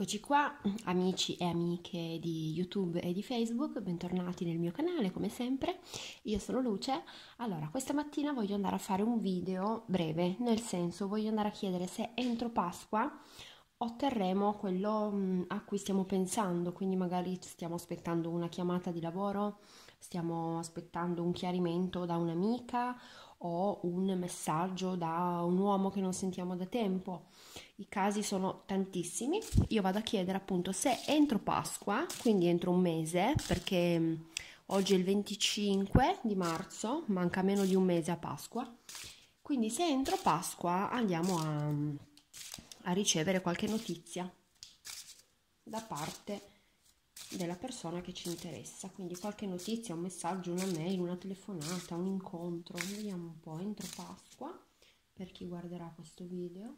Eccoci qua, amici e amiche di YouTube e di Facebook, bentornati nel mio canale come sempre. Io sono Luce. Allora, questa mattina voglio andare a fare un video breve, nel senso voglio andare a chiedere se entro Pasqua otterremo quello mm, a cui stiamo pensando, quindi magari stiamo aspettando una chiamata di lavoro, stiamo aspettando un chiarimento da un'amica o un messaggio da un uomo che non sentiamo da tempo. I casi sono tantissimi. Io vado a chiedere appunto se entro Pasqua, quindi entro un mese, perché mm, oggi è il 25 di marzo, manca meno di un mese a Pasqua. Quindi se entro Pasqua andiamo a, mm, a ricevere qualche notizia da parte della persona che ci interessa. Quindi qualche notizia, un messaggio, una mail, una telefonata, un incontro. Vediamo un po', entro Pasqua, per chi guarderà questo video.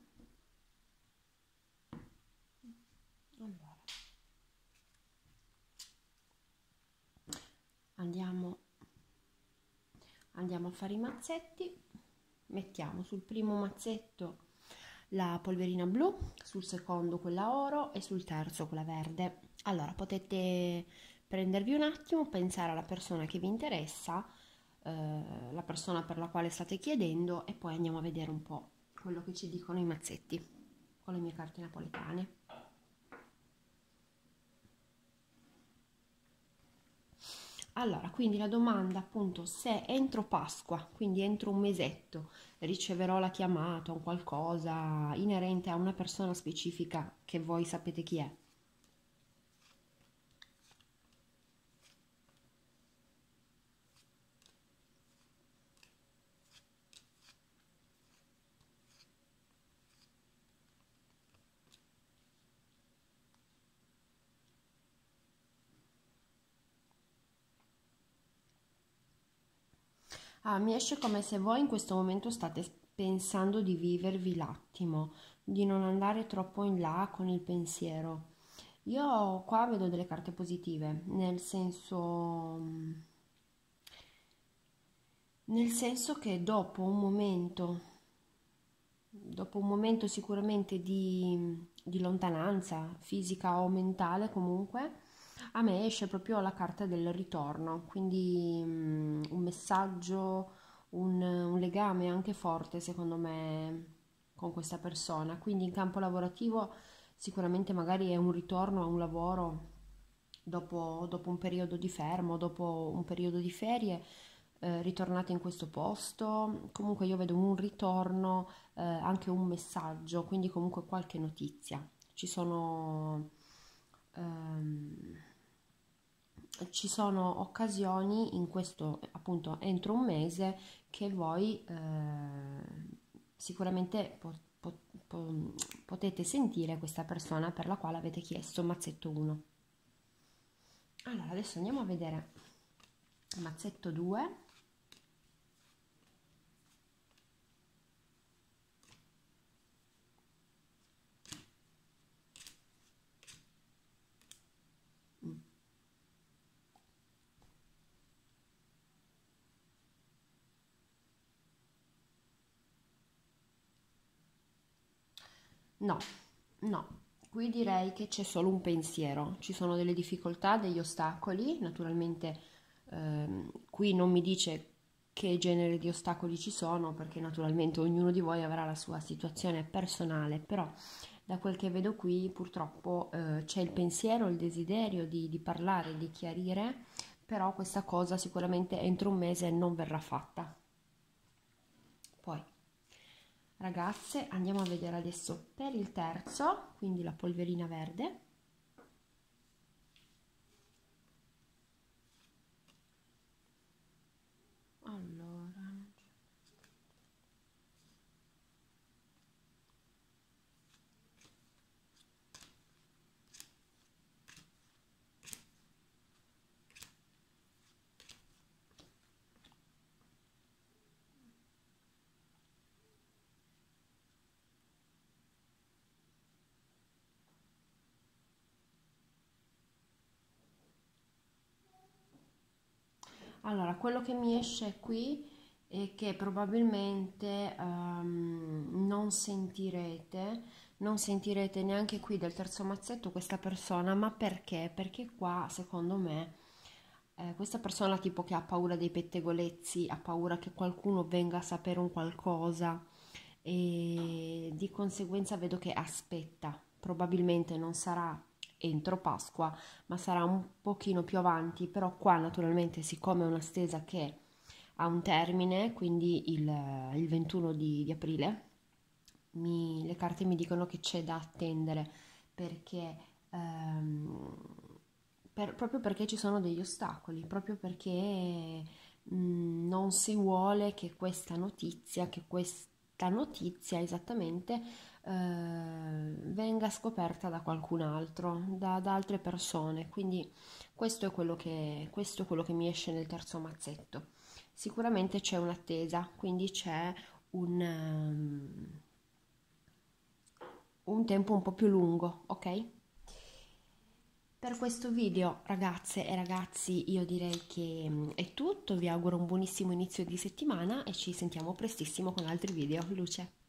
Allora. Andiamo, andiamo a fare i mazzetti. Mettiamo sul primo mazzetto la polverina blu, sul secondo quella oro e sul terzo quella verde. Allora potete prendervi un attimo, pensare alla persona che vi interessa, eh, la persona per la quale state chiedendo e poi andiamo a vedere un po' quello che ci dicono i mazzetti con le mie carte napoletane. Allora, quindi la domanda appunto se entro Pasqua, quindi entro un mesetto, riceverò la chiamata o qualcosa inerente a una persona specifica che voi sapete chi è. Ah, mi esce come se voi in questo momento state pensando di vivervi l'attimo, di non andare troppo in là con il pensiero. Io qua vedo delle carte positive, nel senso nel senso che dopo un momento dopo un momento sicuramente di, di lontananza fisica o mentale comunque a me esce proprio la carta del ritorno, quindi um, un messaggio, un, un, legame anche forte secondo me con questa persona. Quindi in campo lavorativo sicuramente magari è un ritorno a un lavoro dopo, dopo un periodo di fermo, dopo un periodo di ferie. Eh, ritornate in questo posto, comunque io vedo un ritorno, eh, anche un messaggio, quindi comunque qualche notizia. Ci sono ehm, ci sono occasioni in questo appunto entro un mese che voi eh, sicuramente po- po- po- potete sentire questa persona per la quale avete chiesto mazzetto 1 allora adesso andiamo a vedere mazzetto 2 No, no, qui direi che c'è solo un pensiero, ci sono delle difficoltà, degli ostacoli, naturalmente ehm, qui non mi dice che genere di ostacoli ci sono perché naturalmente ognuno di voi avrà la sua situazione personale, però da quel che vedo qui purtroppo eh, c'è il pensiero, il desiderio di, di parlare, di chiarire, però questa cosa sicuramente entro un mese non verrà fatta. Poi Ragazze, andiamo a vedere adesso per il terzo, quindi la polverina verde. Allora, quello che mi esce qui è che probabilmente um, non sentirete non sentirete neanche qui del terzo mazzetto questa persona, ma perché? Perché qua, secondo me, eh, questa persona tipo che ha paura dei pettegolezzi, ha paura che qualcuno venga a sapere un qualcosa e di conseguenza vedo che aspetta, probabilmente non sarà entro Pasqua, ma sarà un pochino più avanti, però qua naturalmente siccome è una stesa che ha un termine, quindi il, il 21 di, di aprile, mi, le carte mi dicono che c'è da attendere perché ehm, per, proprio perché ci sono degli ostacoli, proprio perché mh, mm, non si vuole che questa notizia, che questa notizia esattamente eh, venga scoperta da qualcun altro, da, da, altre persone. Quindi questo è, quello che, questo è quello che mi esce nel terzo mazzetto. Sicuramente c'è un'attesa, quindi c'è un, um, un tempo un po' più lungo, ok? Per questo video ragazze e ragazzi io direi che mm, è tutto, vi auguro un buonissimo inizio di settimana e ci sentiamo prestissimo con altri video. Luce!